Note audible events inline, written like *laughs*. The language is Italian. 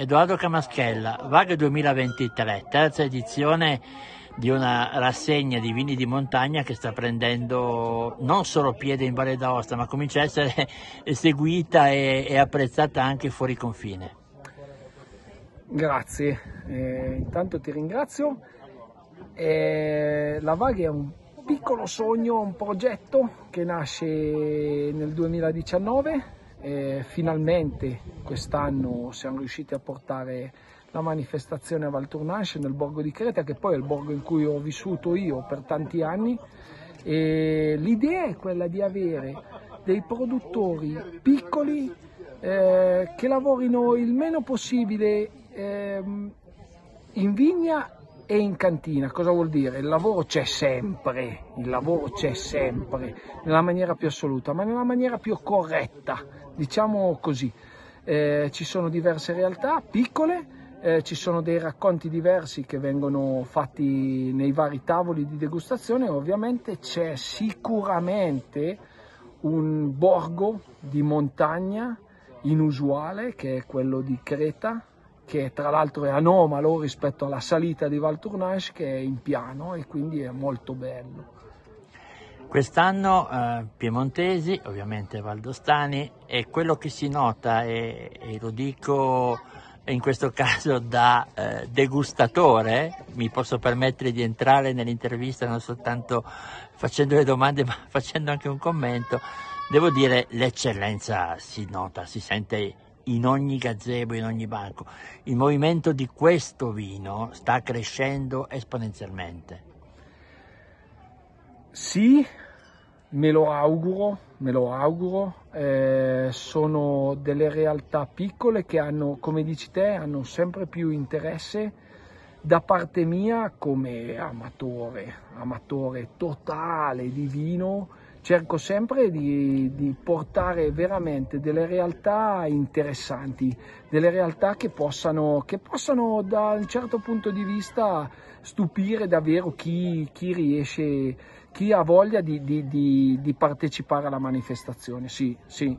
Edoardo Camaschella, Vaga 2023, terza edizione di una rassegna di vini di montagna che sta prendendo non solo piede in Valle d'Aosta, ma comincia a essere *laughs* seguita e, e apprezzata anche fuori confine. Grazie, eh, intanto ti ringrazio. Eh, la Vaga è un piccolo sogno, un progetto che nasce nel 2019 e finalmente quest'anno siamo riusciti a portare la manifestazione a Valtournanche nel borgo di Creta, che poi è il borgo in cui ho vissuto io per tanti anni. E l'idea è quella di avere dei produttori piccoli eh, che lavorino il meno possibile eh, in vigna e in cantina. Cosa vuol dire? Il lavoro c'è sempre, il lavoro c'è sempre, nella maniera più assoluta, ma nella maniera più corretta, diciamo così. Eh, ci sono diverse realtà piccole, eh, ci sono dei racconti diversi che vengono fatti nei vari tavoli di degustazione ovviamente c'è sicuramente un borgo di montagna inusuale che è quello di Creta che tra l'altro è anomalo rispetto alla salita di Val Tournage che è in piano e quindi è molto bello. Quest'anno eh, piemontesi, ovviamente valdostani, e quello che si nota, e, e lo dico in questo *laughs* caso da eh, degustatore, mi posso permettere di entrare nell'intervista non soltanto facendo le domande *laughs* ma facendo anche un commento, devo dire l'eccellenza si nota, si sente in ogni gazebo, in ogni banco. Il movimento di questo vino sta crescendo esponenzialmente. Sì, me lo auguro, me lo auguro. Eh, sono delle realtà piccole che hanno, come dici te, hanno sempre più interesse da parte mia come amatore, amatore totale di vino cerco sempre di, di, portare veramente delle realtà interessanti, delle realtà che possano, che possano da un certo punto di vista stupire davvero chi, chi riesce, chi ha voglia di, di, di partecipare alla manifestazione. Sì, sì.